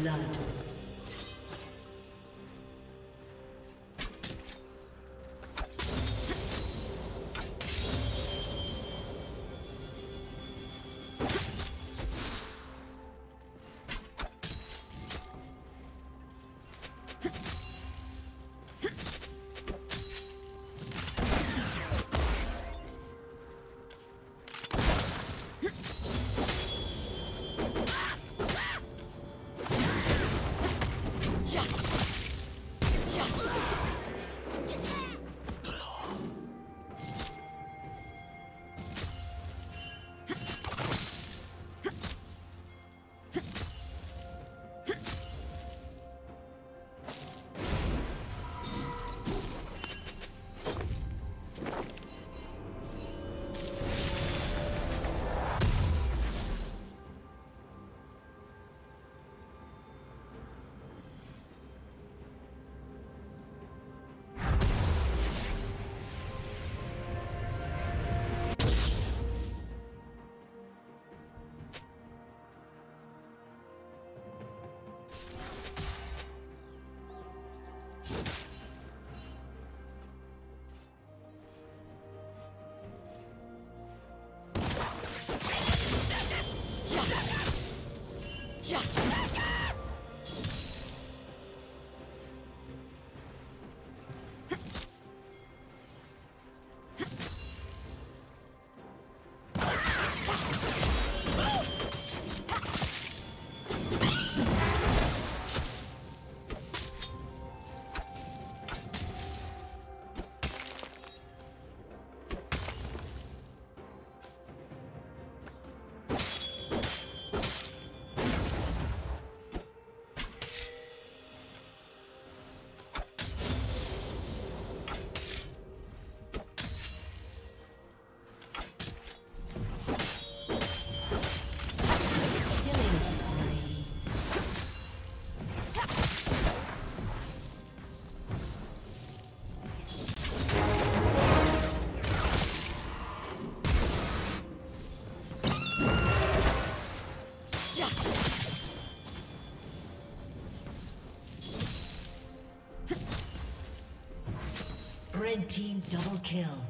Blood. Red team kill.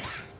Yeah.